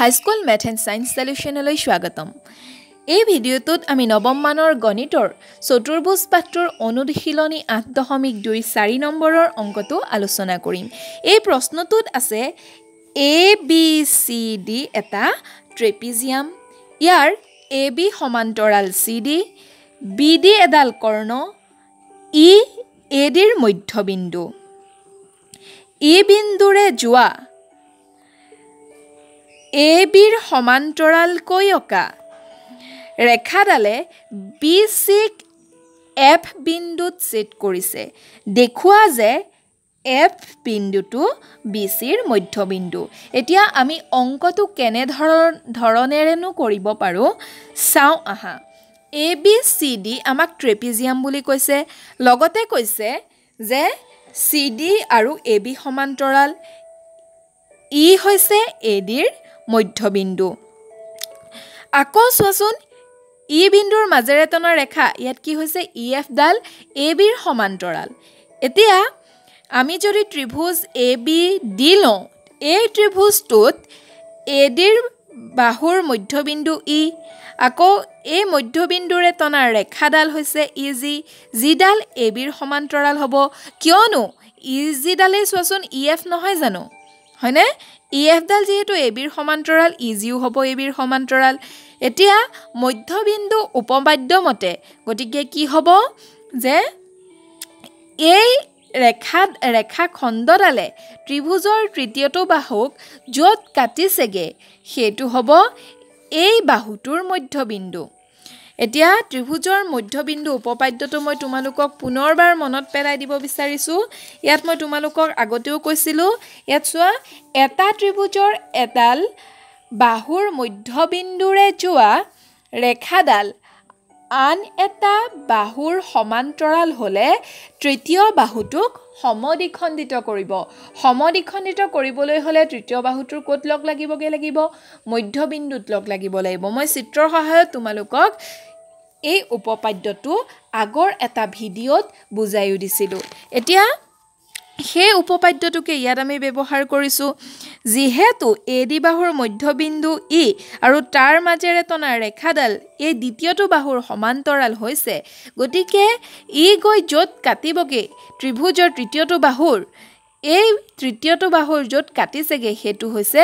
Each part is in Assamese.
High school math and science চলিউশ্যনলৈ স্বাগতম। এই ভিডিঅ'টোত আমি নৱম মানৰ গণিতৰ চতুৰ্ভুজ পাঠটোৰ অনুশীলনী আঠ দশমিক দুই চাৰি নম্বৰৰ অংকটো আলোচনা কৰিম। এই প্ৰশ্নটোত আছে এ বি চি ডি এটা ট্ৰেপিজিয়াম। ইয়াৰ এ বি সমান্তৰাল চি ডি বি ডি এডাল কৰ্ণ। ই এ ডিৰ মধ্যবিন্দু। ই বিন্দুৰে যোৱা এ বিৰ সমান্তৰালকৈ অঁকা। ৰেখাডালে বি চিক এফ বিন্দুত ছেট কৰিছে। দেখুওৱা যে এফ বিন্দুটো বি চিৰ মধ্যবিন্দু। এতিয়া আমি অংকটো কেনেধৰণ ধৰণেৰেনো কৰিব পাৰোঁ? চাওঁ আহা। এ বি চি ডি আমাক ট্ৰেপিজিয়াম বুলি কৈছে। লগতে কৈছে যে চি ডি আৰু এ বি সমান্তৰাল। ই হৈছে এ ডিৰ মধ্যবিন্দু। আকৌ চোৱাচোন ই বিন্দুৰ মাজেৰে টনা ৰেখা ইয়াত কি হৈছে? ই এফডাল এ বিৰ সমান্তৰাল। এতিয়া আমি যদি ত্ৰিভুজ এ বি ডি লওঁ এই ত্ৰিভুজটোত এ ডিৰ বাহুৰ মধ্যবিন্দু ই আকৌ এই মধ্যবিন্দুৰে টনা ৰেখাডাল হৈছে ই জি যিডাল এ বিৰ সমান্তৰাল হ'ব। কিয়নো ই জিডালেই চোৱাচোন ই এফ নহয় জানো? হয়নে? ই এফডাল যিহেতু এ বিৰ সমান্তৰাল ই জিও হ'ব এ বিৰ সমান্তৰাল। এতিয়া মধ্যবিন্দু উপবাদ্য মতে গতিকে কি হ'ব? যে এই ৰেখা ৰেখা খণ্ডডালে ত্ৰিভুজৰ তৃতীয়টো বাহুক য'ত কাটিছেগৈ সেইটো হ'ব এই বাহুটোৰ মধ্যবিন্দু। এতিয়া ত্ৰিভুজৰ মধ্যবিন্দু উপপাদ্যটো মই তোমালোকক পুনৰবাৰ মনত পেলাই দিব বিচাৰিছোঁ। ইয়াত মই তোমালোকক আগতেও কৈছিলোঁ ইয়াত চোৱা এটা ত্ৰিভুজৰ এডাল বাহুৰ মধ্যবিন্দুৰে যোৱা ৰেখাডাল আন এটা বাহুৰ সমান্তৰাল হ'লে তৃতীয় বাহুটোক সমদ্বিখণ্ডিত কৰিব। সমদ্বিখণ্ডিত কৰিবলৈ হ'লে তৃতীয় বাহুটোৰ ক'ত লগ লাগিবগৈ লাগিব? মধ্যবিন্দুত লগ লাগিব লাগিব। মই চিত্ৰৰ সহায়ত তোমালোকক এই উপপাদ্যটো আগৰ এটা ভিডিঅ'ত বুজায়ো দিছিলোঁ। এতিয়া সেই উপপাদ্যটোকে ইয়াত আমি ব্যৱহাৰ কৰিছোঁ। যিহেতু এ ডি বাহুৰ মধ্যবিন্দু ই আৰু তাৰ মাজেৰে টনা ৰেখাডাল এই দ্বিতীয়টো বাহুৰ সমান্তৰাল হৈছে। গতিকে ই গৈ য'ত কাটিবগৈ ত্ৰিভুজৰ তৃতীয়টো বাহুৰ এই তৃতীয়টো বাহুৰ য'ত কাটিছেগৈ সেইটো হৈছে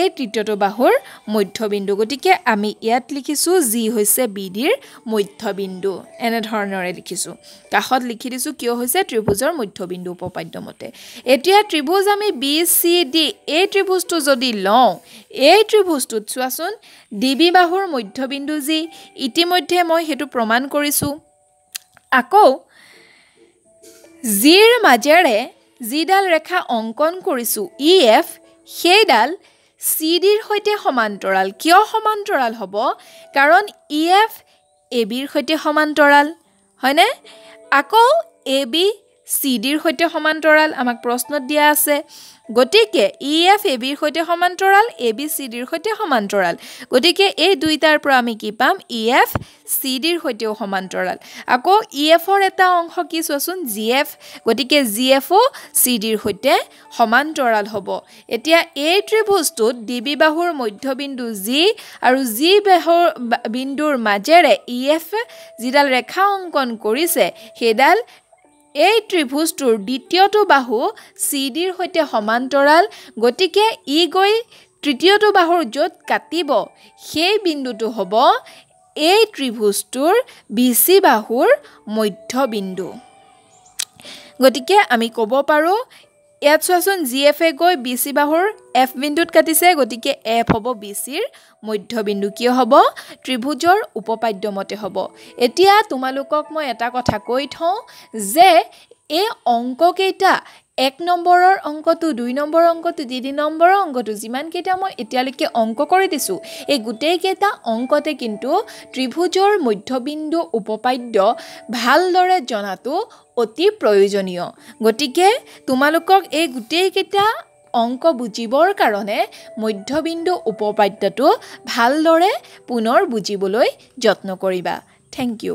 এই তৃতীয়টো বাহুৰ মধ্যবিন্দু। গতিকে আমি ইয়াত লিখিছোঁ যি হৈছে বি ডিৰ মধ্যবিন্দু। এনেধৰণেৰে লিখিছোঁ। কাষত লিখি দিছোঁ কিয় হৈছে ত্ৰিভুজৰ মধ্যবিন্দু উপপাদ্য মতে এতিয়া ত্ৰিভুজ আমি বি চি ডি এই ত্ৰিভুজটো যদি লওঁ এই ত্ৰিভুজটোত চোৱাচোন ডি বি বাহুৰ মধ্যবিন্দু যি ইতিমধ্যে মই সেইটো প্ৰমাণ কৰিছোঁ। আকৌ জিৰ মাজেৰে যিডাল ৰেখা অংকন কৰিছোঁ ই এফ সেইডাল চি ডিৰ সৈতে সমান্তৰাল। কিয় সমান্তৰাল হ'ব? কাৰণ ই এফ এ বিৰ সৈতে সমান্তৰাল হয়নে? আকৌ এ বি চি ডিৰ সৈতে সমান্তৰাল আমাক প্ৰশ্নত দিয়া আছে। গতিকে ই এফ এ বিৰ সৈতে সমান্তৰাল এ বি চি ডিৰ সৈতে সমান্তৰাল। গতিকে এই দুইটাৰ পৰা আমি কি পাম? ই এফ চি ডিৰ সৈতেও সমান্তৰাল। আকৌ ই এফৰ এটা অংশ কি চোৱাচোন? G F. গতিকে জি এফো চি ডিৰ সৈতে সমান্তৰাল হ'ব। এতিয়া এই ত্ৰিভুজটোত ডি বি বাহুৰ মধ্যবিন্দু জি আৰু জি বাহুৰ বিন্দুৰ মাজেৰে ই এফ যিডাল ৰেখা অংকন কৰিছে সেইডাল এই ত্ৰিভুজটোৰ দ্বিতীয়টো বাহু চি ডিৰ সৈতে সমান্তৰাল গতিকে ই গৈ তৃতীয়টো বাহুৰ য'ত কাটিব সেই বিন্দুটো হ'ব এই ত্ৰিভুজটোৰ বি চি বাহুৰ মধ্যবিন্দু। গতিকে আমি ক'ব পাৰোঁ ইয়াত চোৱাচোন জি এফে গৈ বি চি বাহুৰ এফ বিন্দুত কাটিছে গতিকে এফ হ'ব বি চিৰ মধ্যবিন্দু কিয় হ'ব? ত্ৰিভুজৰ উপপাদ্য মতে হ'ব। এতিয়া তোমালোকক মই এটা কথা কৈ থওঁ যে এই অংককেইটা এক নম্বৰৰ অংকটো দুই নম্বৰ অংকটো তিনি নম্বৰৰ অংকটো যিমানকেইটা মই এতিয়ালৈকে অংক কৰি দিছোঁ এই গোটেইকেইটা অংকতে কিন্তু ত্ৰিভুজৰ মধ্যবিন্দু উপপাদ্য ভালদৰে জনাটো অতি প্ৰয়োজনীয়। গতিকে তোমালোকক এই গোটেইকেইটা অংক বুজিবৰ কাৰণে মধ্যবিন্দু উপপাদ্যটো ভালদৰে পুনৰ বুজিবলৈ যত্ন কৰিবা। Thank U